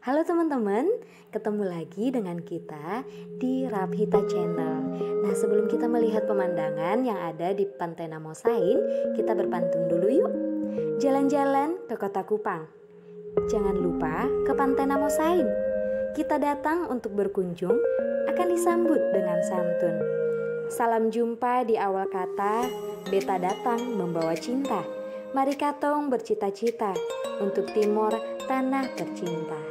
Halo teman-teman, ketemu lagi dengan kita di Rabhita Channel. Nah, sebelum kita melihat pemandangan yang ada di Pantai Namosain, kita berpantun dulu yuk. Jalan-jalan ke Kota Kupang. Jangan lupa ke Pantai Namosain. Kita datang untuk berkunjung, akan disambut dengan santun. Salam jumpa di awal kata, beta datang membawa cinta. Mari katong bercita-cita untuk timur tanah tercinta.